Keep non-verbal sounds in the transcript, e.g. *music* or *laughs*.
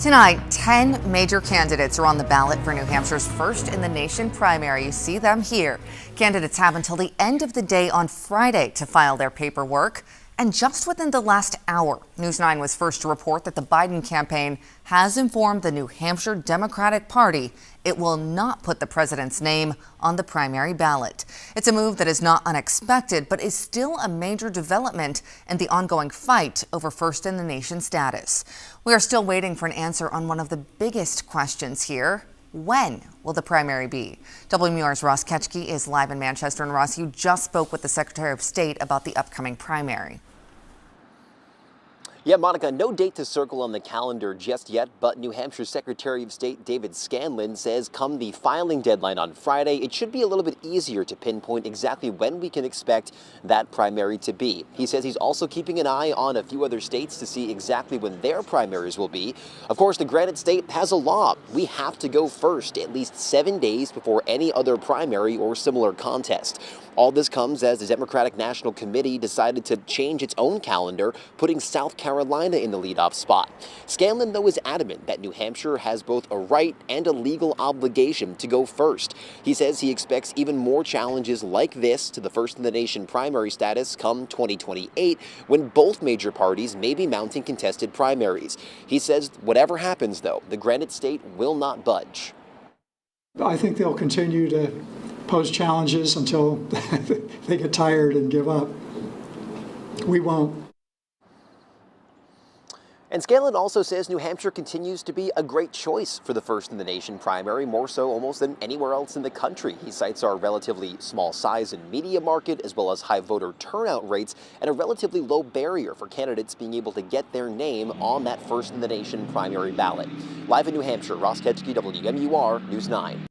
Tonight, 10 major candidates are on the ballot for New Hampshire's first in the nation primary. You see them here. Candidates have until the end of the day on Friday to file their paperwork. And just within the last hour, News 9 was first to report that the Biden campaign has informed the New Hampshire Democratic Party it will not put the president's name on the primary ballot. It's a move that is not unexpected, but is still a major development in the ongoing fight over first in the nation status. We are still waiting for an answer on one of the biggest questions here. When will the primary be? WMUR's Ross Ketschke is live in Manchester. And Ross, you just spoke with the Secretary of State about the upcoming primary. Yeah, Monica, no date to circle on the calendar just yet, but New Hampshire Secretary of State David Scanlon says come the filing deadline on Friday, it should be a little bit easier to pinpoint exactly when we can expect that primary to be. He says he's also keeping an eye on a few other states to see exactly when their primaries will be. Of course, the Granite State has a law. We have to go first at least seven days before any other primary or similar contest. All this comes as the Democratic National Committee decided to change its own calendar, putting South Carolina in the leadoff spot. Scanlon, though, is adamant that New Hampshire has both a right and a legal obligation to go first. He says he expects even more challenges like this to the First in the Nation primary status come 2028, when both major parties may be mounting contested primaries. He says whatever happens, though, the Granite State will not budge. I think they'll continue to pose challenges until *laughs* they get tired and give up. We won't. And Scanlon also says New Hampshire continues to be a great choice for the First in the Nation primary, more so almost than anywhere else in the country. He cites our relatively small size and media market, as well as high voter turnout rates, and a relatively low barrier for candidates being able to get their name on that First in the Nation primary ballot. Live in New Hampshire, Ross Ketschke, WMUR News 9.